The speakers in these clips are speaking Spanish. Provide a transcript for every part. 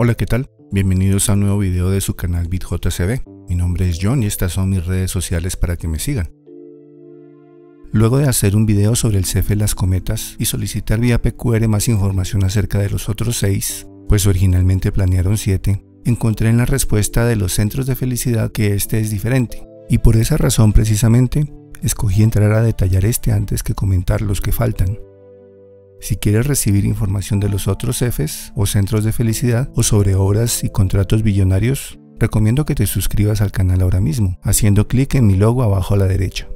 Hola, ¿qué tal? Bienvenidos a un nuevo video de su canal BitJCB. Mi nombre es John y estas son mis redes sociales para que me sigan. Luego de hacer un video sobre el CEFE Las Cometas y solicitar vía PQR más información acerca de los otros seis, pues originalmente planearon siete, encontré en la respuesta de los centros de felicidad que este es diferente. Y por esa razón precisamente, escogí entrar a detallar este antes que comentar los que faltan. Si quieres recibir información de los otros CEFES o centros de felicidad o sobre obras y contratos billonarios, recomiendo que te suscribas al canal ahora mismo, haciendo clic en mi logo abajo a la derecha.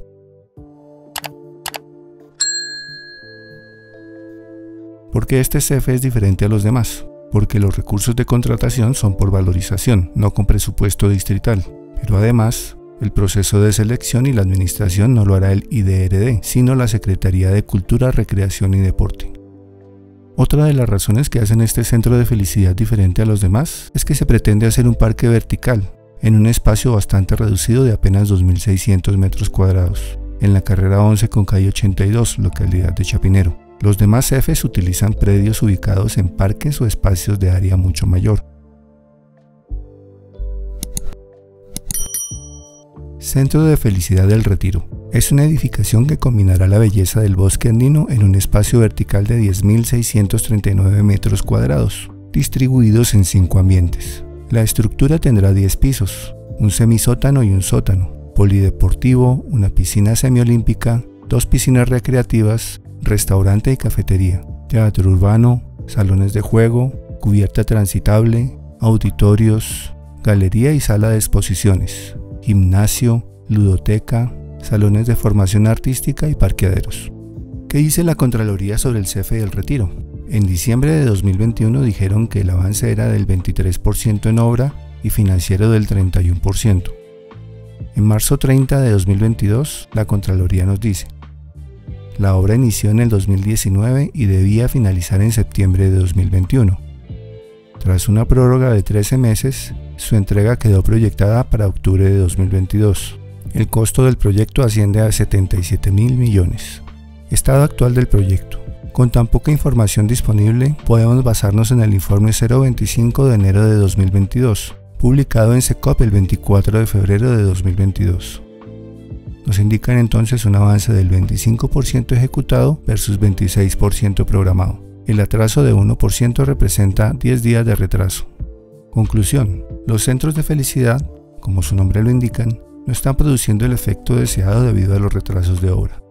¿Por qué este CEFE es diferente a los demás? Porque los recursos de contratación son por valorización, no con presupuesto distrital. Pero además, el proceso de selección y la administración no lo hará el IDRD, sino la Secretaría de Cultura, Recreación y Deporte. Otra de las razones que hacen este centro de felicidad diferente a los demás es que se pretende hacer un parque vertical, en un espacio bastante reducido de apenas 2.600 metros cuadrados, en la carrera 11 con calle 82, localidad de Chapinero. Los demás Fs utilizan predios ubicados en parques o espacios de área mucho mayor. Centro de Felicidad del Retiro. Es una edificación que combinará la belleza del bosque andino en un espacio vertical de 10.639 metros cuadrados, distribuidos en cinco ambientes. La estructura tendrá 10 pisos, un semisótano y un sótano, polideportivo, una piscina semiolímpica, dos piscinas recreativas, restaurante y cafetería, teatro urbano, salones de juego, cubierta transitable, auditorios, galería y sala de exposiciones, gimnasio, ludoteca, salones de formación artística y parqueaderos. ¿Qué dice la Contraloría sobre el CFE del retiro? En diciembre de 2021 dijeron que el avance era del 23% en obra y financiero del 31%. En marzo 30 de 2022, la Contraloría nos dice, la obra inició en el 2019 y debía finalizar en septiembre de 2021. Tras una prórroga de 13 meses, su entrega quedó proyectada para octubre de 2022. El costo del proyecto asciende a 77 mil millones. Estado actual del proyecto. Con tan poca información disponible, podemos basarnos en el informe 025 de enero de 2022, publicado en SECOP el 24 de febrero de 2022. Nos indican entonces un avance del 25% ejecutado versus 26% programado. El atraso de 1% representa 10 días de retraso. Conclusión. Los centros de felicidad, como su nombre lo indican, no están produciendo el efecto deseado debido a los retrasos de obra.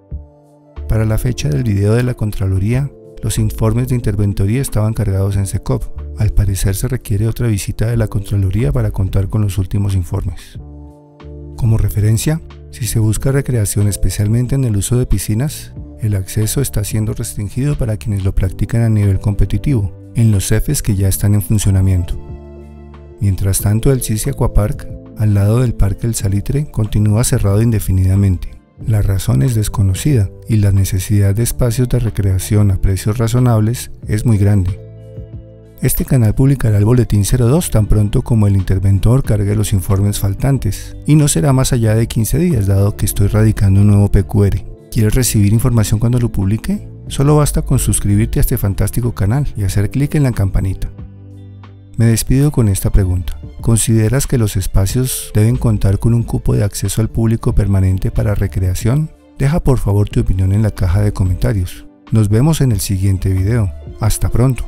Para la fecha del video de la Contraloría, los informes de interventoría estaban cargados en SECOP. Al parecer se requiere otra visita de la Contraloría para contar con los últimos informes. Como referencia, si se busca recreación especialmente en el uso de piscinas, el acceso está siendo restringido para quienes lo practican a nivel competitivo, en los CEFES que ya están en funcionamiento. Mientras tanto, el Cici Aquapark, al lado del Parque El Salitre, continúa cerrado indefinidamente. La razón es desconocida y la necesidad de espacios de recreación a precios razonables es muy grande. Este canal publicará el boletín 02 tan pronto como el interventor cargue los informes faltantes, y no será más allá de 15 días dado que estoy radicando un nuevo PQR. ¿Quieres recibir información cuando lo publique? Solo basta con suscribirte a este fantástico canal y hacer clic en la campanita. Me despido con esta pregunta. ¿Consideras que los espacios deben contar con un cupo de acceso al público permanente para recreación? Deja por favor tu opinión en la caja de comentarios. Nos vemos en el siguiente video. Hasta pronto.